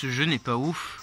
Ce jeu n'est pas ouf.